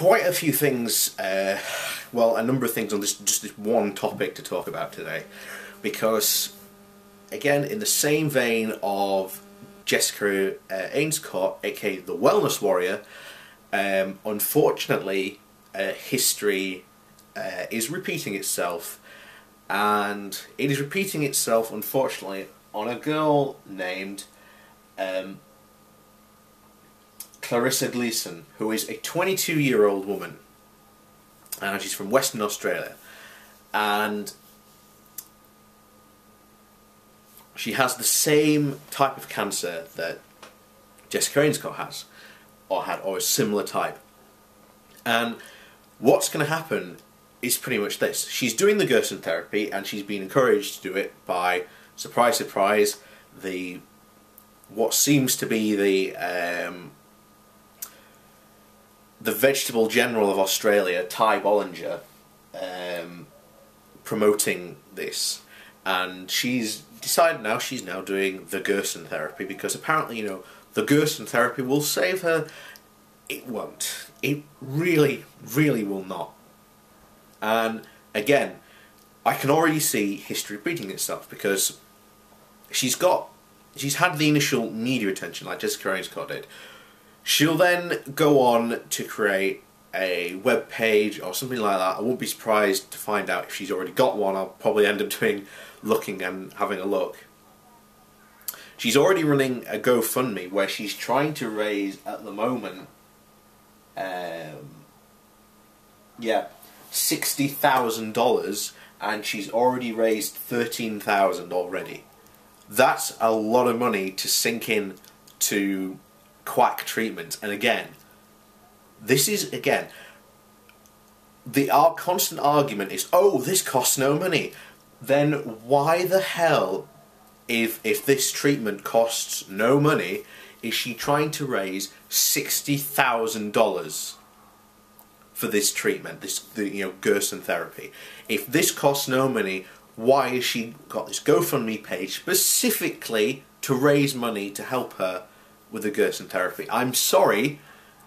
quite a few things, uh, well, a number of things on this just this one topic to talk about today, because again, in the same vein of Jessica uh, Ainscott, aka the Wellness Warrior, um, unfortunately, uh, history uh, is repeating itself, and it is repeating itself, unfortunately, on a girl named um, Clarissa Gleeson, who is a 22 year old woman, and she's from Western Australia, and she has the same type of cancer that Jessica Ainscott has, or had, or a similar type. And what's going to happen is pretty much this. She's doing the Gerson therapy and she's been encouraged to do it by, surprise, surprise, the what seems to be the um, the vegetable general of Australia, Ty Bollinger, um, promoting this, and she's decided now she's now doing the Gerson therapy because apparently you know the Gerson therapy will save her. It won't. It really, really will not. And again, I can already see history repeating itself because she's got, she's had the initial media attention like Jessica Ainscott did. She'll then go on to create a web page or something like that. I won't be surprised to find out if she's already got one. I'll probably end up doing looking and having a look. She's already running a GoFundMe where she's trying to raise at the moment, um, yeah, sixty thousand dollars, and she's already raised thirteen thousand already. That's a lot of money to sink in to quack treatment. And again, this is again the our constant argument is, oh, this costs no money. Then why the hell, if if this treatment costs no money, is she trying to raise sixty thousand dollars for this treatment, this the, you know Gerson therapy? If this costs no money, why has she got this GoFundMe page specifically to raise money to help her with the Gerson therapy? I'm sorry,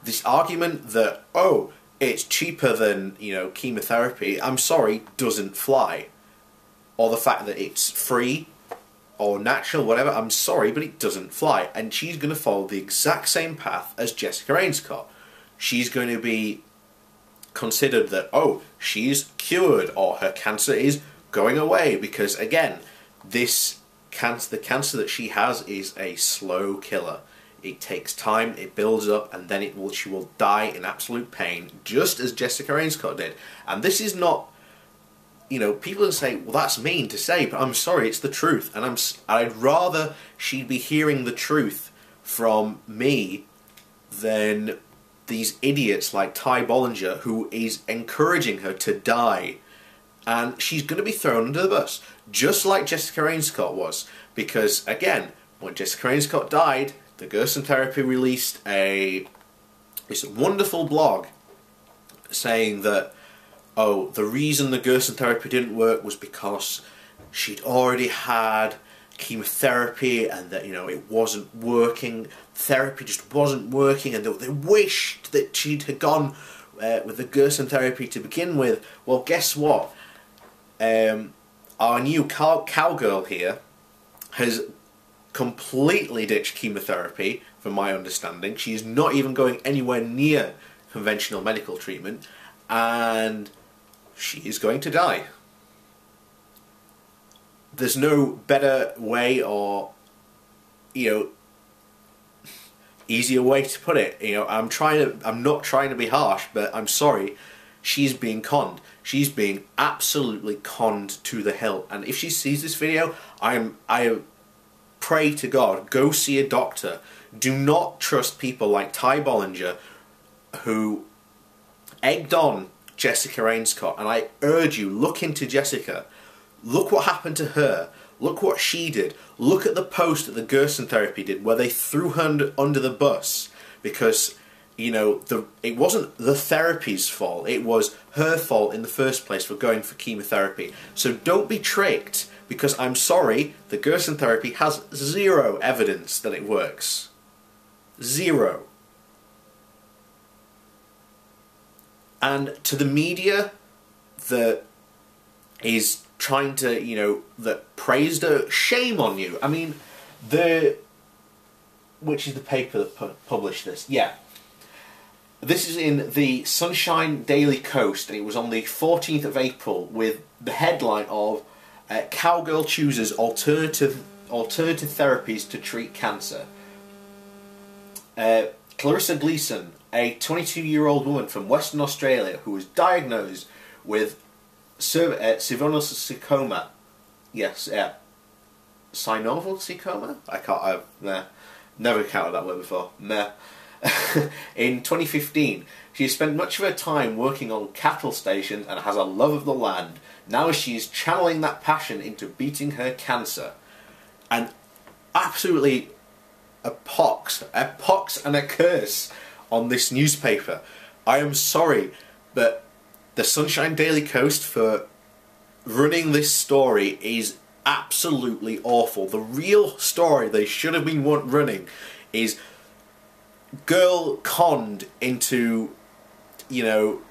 this argument that oh it's cheaper than you know chemotherapy, I'm sorry, doesn't fly. Or the fact that it's free or natural, whatever, I'm sorry, but it doesn't fly. And she's going to follow the exact same path as Jessica Ainscott. She's going to be considered that, oh, she's cured or her cancer is going away because, again, this cancer, the cancer that she has is a slow killer. It takes time, it builds up, and then it will, she will die in absolute pain, just as Jessica Ainscott did. And this is not, you know, people say, well, that's mean to say, but I'm sorry, it's the truth. And I'm, I'd rather she'd be hearing the truth from me than these idiots like Ty Bollinger, who is encouraging her to die. And she's going to be thrown under the bus, just like Jessica Ainscott was. Because, again, when Jessica Ainscott died, the Gerson Therapy released a this wonderful blog saying that oh the reason the Gerson therapy didn't work was because she'd already had chemotherapy and that you know it wasn't working. Therapy just wasn't working and they, wished that she'd had gone uh, with the Gerson therapy to begin with. Well guess what? Um, our new cow cowgirl here has completely ditched chemotherapy, from my understanding. She's not even going anywhere near conventional medical treatment, and she is going to die. There's no better way or, you know, easier way to put it. You know, I'm trying to, I'm not trying to be harsh, but I'm sorry. She's being conned. She's being absolutely conned to the hill. And if she sees this video, I'm, I pray to God, go see a doctor. Do not trust people like Ty Bollinger who egged on Jessica Ainscott. And I urge you, look into Jessica. Look what happened to her. Look what she did. Look at the post that the Gerson therapy did where they threw her under, under the bus because you know, the it wasn't the therapy's fault. It was her fault in the first place for going for chemotherapy. So don't be tricked because I'm sorry, the Gerson therapy has zero evidence that it works. Zero. And to the media that is trying to, you know, that praised her, shame on you. I mean, the which is the paper that pu published this? Yeah. This is in the Sunshine Daily Coast, and it was on the 14th of April with the headline of uh, Cowgirl chooses alternative alternative therapies to treat cancer. Uh, Clarissa Gleeson, a 22 year old woman from Western Australia who was diagnosed with uh, sarcoma. Yes, yeah. Synovial sarcoma? I can't, I've nah, never encountered that word before. Meh. in 2015, she spent much of her time working on cattle stations and has a love of the land. Now she is channeling that passion into beating her cancer. And absolutely a pox, a pox and a curse on this newspaper. I am sorry, but the Sunshine Daily Coast for running this story is absolutely awful. The real story they should have been running is girl conned into, you know,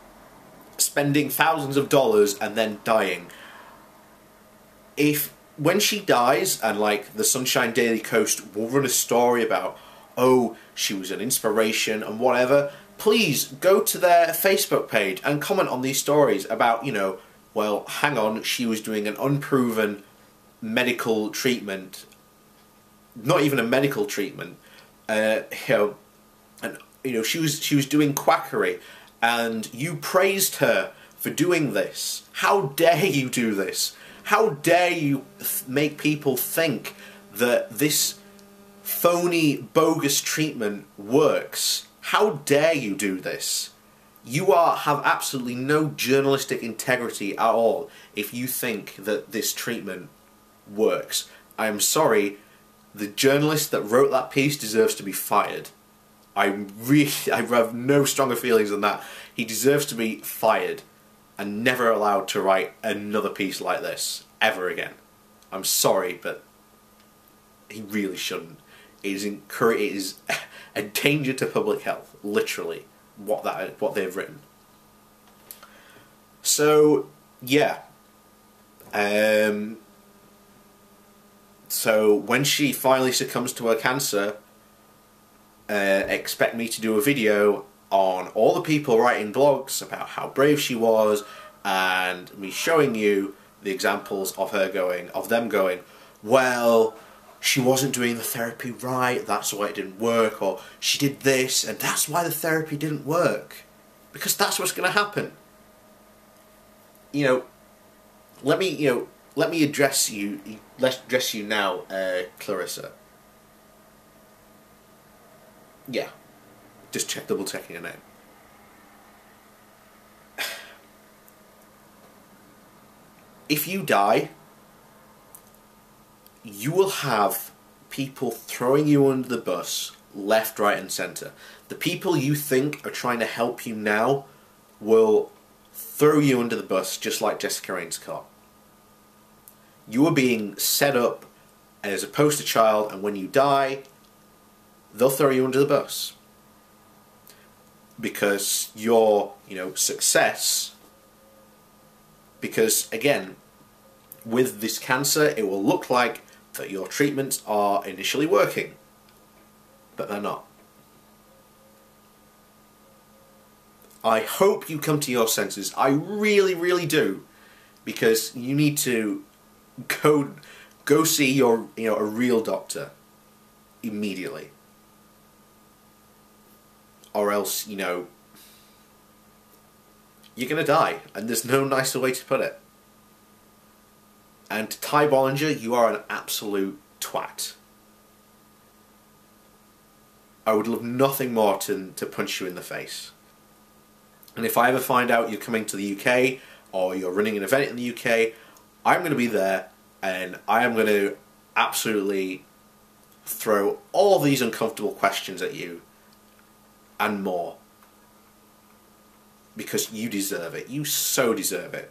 spending thousands of dollars and then dying. If when she dies and like the Sunshine Daily Coast will run a story about oh she was an inspiration and whatever please go to their Facebook page and comment on these stories about you know well hang on she was doing an unproven medical treatment not even a medical treatment uh, you know you know she was she was doing quackery and you praised her for doing this how dare you do this how dare you make people think that this phony, bogus treatment works? How dare you do this? You are have absolutely no journalistic integrity at all if you think that this treatment works. I am sorry, the journalist that wrote that piece deserves to be fired. I really, I have no stronger feelings than that. He deserves to be fired and never allowed to write another piece like this ever again. I'm sorry, but he really shouldn't. It is, it is a danger to public health, literally, what that what they've written. So yeah. Um, so when she finally succumbs to her cancer, uh, expect me to do a video on all the people writing blogs about how brave she was and me showing you the examples of her going, of them going, well, she wasn't doing the therapy right, that's why it didn't work, or she did this, and that's why the therapy didn't work. Because that's what's going to happen. You know, let me, you know, let me address you, let's address you now, uh, Clarissa. Yeah. Just check, double checking your name. If you die, you will have people throwing you under the bus left, right, and centre. The people you think are trying to help you now will throw you under the bus just like Jessica Ainscott. You are being set up as a poster child, and when you die, they'll throw you under the bus. Because your you know success because again with this cancer it will look like that your treatments are initially working but they're not. I hope you come to your senses. I really really do. Because you need to go go see your you know a real doctor immediately or else, you know, you're going to die. And there's no nicer way to put it. And to Ty Bollinger, you are an absolute twat. I would love nothing more to, to punch you in the face. And if I ever find out you're coming to the UK or you're running an event in the UK, I'm going to be there and I am going to absolutely throw all these uncomfortable questions at you and more. Because you deserve it. You so deserve it.